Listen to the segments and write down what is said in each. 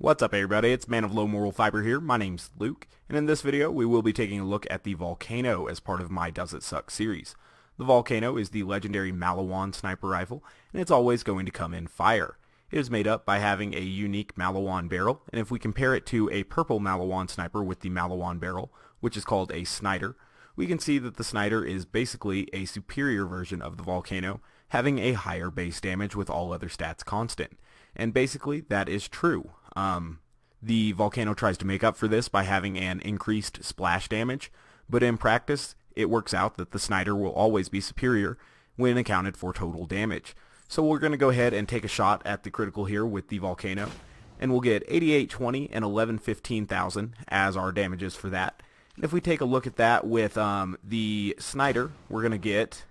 What's up everybody, it's Man of Low Moral Fiber here, my name's Luke, and in this video we will be taking a look at the Volcano as part of my Does It Suck series. The Volcano is the legendary Maliwan sniper rifle, and it's always going to come in fire. It is made up by having a unique Maliwan barrel, and if we compare it to a purple Maliwan sniper with the Maliwan barrel, which is called a Snider, we can see that the Snider is basically a superior version of the Volcano, having a higher base damage with all other stats constant. And basically, that is true. Um, the Volcano tries to make up for this by having an increased splash damage, but in practice, it works out that the Snider will always be superior when accounted for total damage. So we're going to go ahead and take a shot at the critical here with the Volcano, and we'll get 8820 and 1115,000 as our damages for that. And if we take a look at that with um, the Snider, we're going to get,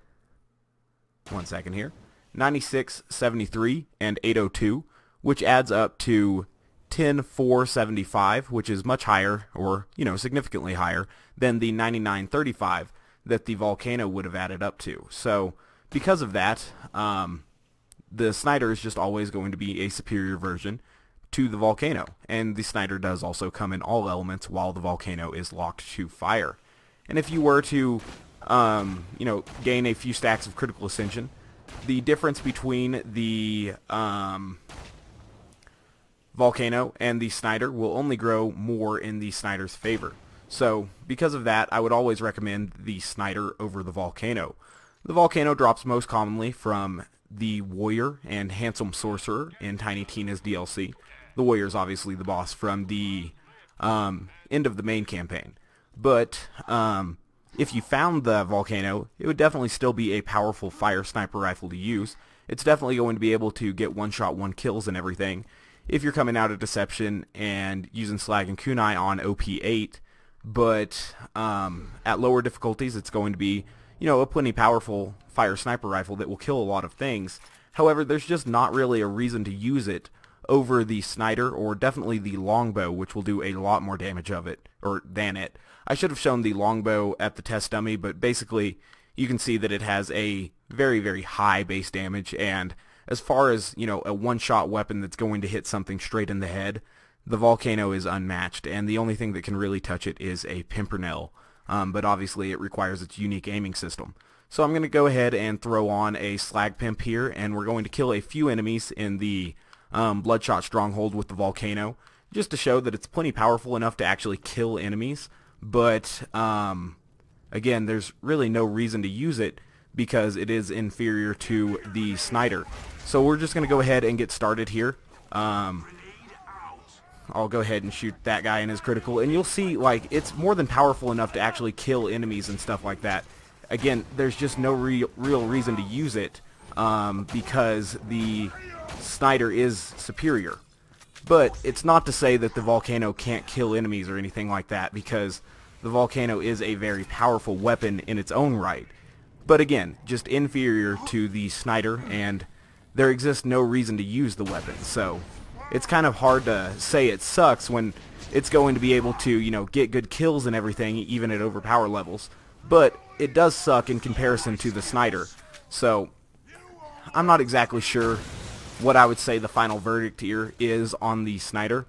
one second here, 9673 and 802, which adds up to 10475, which is much higher, or, you know, significantly higher, than the 9935 that the Volcano would have added up to. So, because of that, um, the Snider is just always going to be a superior version to the Volcano. And the Snider does also come in all elements while the Volcano is locked to fire. And if you were to, um, you know, gain a few stacks of critical ascension, the difference between the um, Volcano and the Snider will only grow more in the Snider's favor. So, because of that, I would always recommend the Snider over the Volcano. The Volcano drops most commonly from the Warrior and Handsome Sorcerer in Tiny Tina's DLC. The Warrior is obviously the boss from the um, end of the main campaign. But um, if you found the Volcano, it would definitely still be a powerful fire sniper rifle to use. It's definitely going to be able to get one-shot, one kills and everything if you're coming out of Deception and using Slag and Kunai on OP8. But um, at lower difficulties, it's going to be, you know, a plenty powerful fire sniper rifle that will kill a lot of things. However, there's just not really a reason to use it over the Snider or definitely the longbow, which will do a lot more damage of it or than it. I should have shown the longbow at the test dummy, but basically you can see that it has a very, very high base damage, and as far as, you know, a one-shot weapon that's going to hit something straight in the head, the Volcano is unmatched, and the only thing that can really touch it is a Pimpernel, um, but obviously it requires its unique aiming system. So I'm going to go ahead and throw on a Slag Pimp here, and we're going to kill a few enemies in the um, Bloodshot Stronghold with the Volcano, just to show that it's plenty powerful enough to actually kill enemies, but um, again, there's really no reason to use it because it is inferior to the Snider. So we're just going to go ahead and get started here. Um, I'll go ahead and shoot that guy in his critical, and you'll see, like, it's more than powerful enough to actually kill enemies and stuff like that. Again, there's just no real, real reason to use it um, because the Snider is superior. But it's not to say that the Volcano can't kill enemies or anything like that because the Volcano is a very powerful weapon in its own right. But again, just inferior to the Snider, and there exists no reason to use the weapon. So it's kind of hard to say it sucks when it's going to be able to, you know, get good kills and everything even at overpower levels. But it does suck in comparison to the Snider, So I'm not exactly sure what I would say the final verdict here is on the Snider.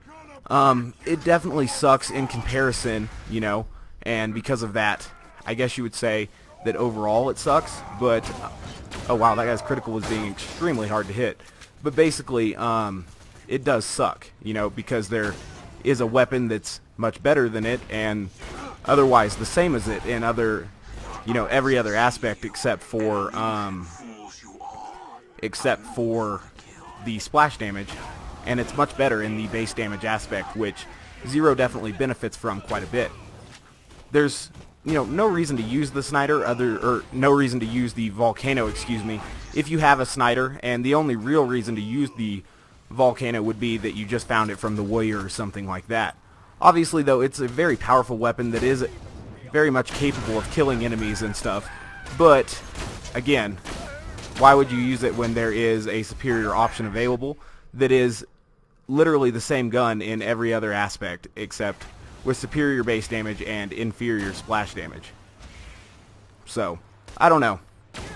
Um, it definitely sucks in comparison, you know, and because of that, I guess you would say that overall it sucks, but, oh wow, that guy's critical was being extremely hard to hit. But basically, um, it does suck, you know, because there is a weapon that's much better than it, and otherwise the same as it in other, you know, every other aspect except for, um, except for the splash damage, and it's much better in the base damage aspect, which Zero definitely benefits from quite a bit. There's, you know, no reason to use the Snider, other, or no reason to use the Volcano, excuse me, if you have a Snider, and the only real reason to use the Volcano would be that you just found it from the Warrior or something like that. Obviously, though, it's a very powerful weapon that is very much capable of killing enemies and stuff, but, again, why would you use it when there is a superior option available that is literally the same gun in every other aspect except with superior base damage and inferior splash damage? So, I don't know.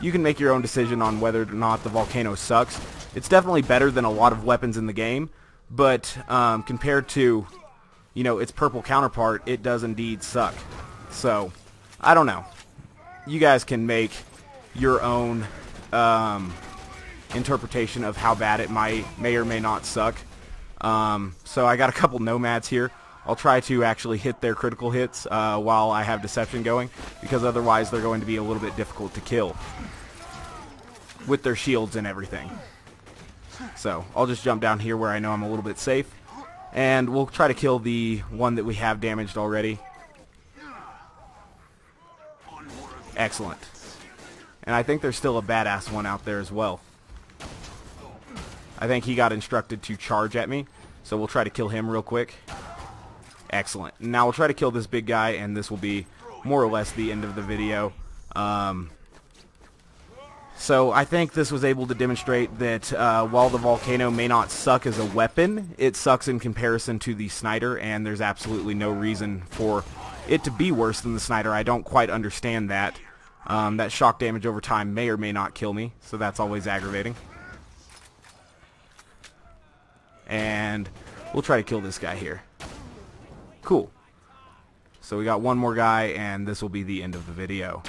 You can make your own decision on whether or not the Volcano sucks. It's definitely better than a lot of weapons in the game, but um, compared to, you know, its purple counterpart, it does indeed suck. So, I don't know. You guys can make your own um, interpretation of how bad it might may or may not suck. Um, so I got a couple nomads here. I'll try to actually hit their critical hits uh, while I have deception going because otherwise they're going to be a little bit difficult to kill with their shields and everything. So I'll just jump down here where I know I'm a little bit safe and we'll try to kill the one that we have damaged already. Excellent. And I think there's still a badass one out there as well. I think he got instructed to charge at me, so we'll try to kill him real quick. Excellent. Now we'll try to kill this big guy, and this will be more or less the end of the video. Um, so I think this was able to demonstrate that uh, while the Volcano may not suck as a weapon, it sucks in comparison to the Snider, and there's absolutely no reason for it to be worse than the Snider. I don't quite understand that. Um, that shock damage over time may or may not kill me, so that's always aggravating. And we'll try to kill this guy here. Cool. So we got one more guy, and this will be the end of the video.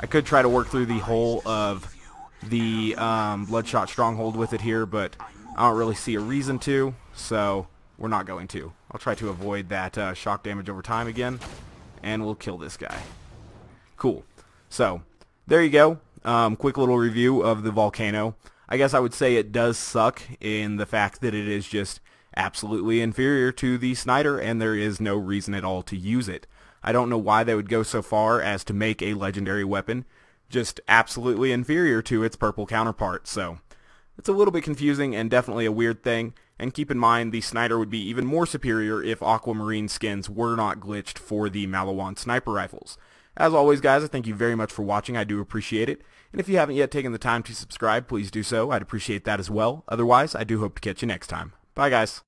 I could try to work through the whole of the um, Bloodshot Stronghold with it here, but I don't really see a reason to, so we're not going to. I'll try to avoid that uh, shock damage over time again, and we'll kill this guy. Cool. So, there you go. Um, quick little review of the Volcano. I guess I would say it does suck in the fact that it is just absolutely inferior to the Snider, and there is no reason at all to use it. I don't know why they would go so far as to make a legendary weapon just absolutely inferior to its purple counterpart, so it's a little bit confusing and definitely a weird thing, and keep in mind the Snider would be even more superior if Aquamarine skins were not glitched for the Maliwan sniper rifles. As always, guys, I thank you very much for watching. I do appreciate it. And if you haven't yet taken the time to subscribe, please do so. I'd appreciate that as well. Otherwise, I do hope to catch you next time. Bye, guys.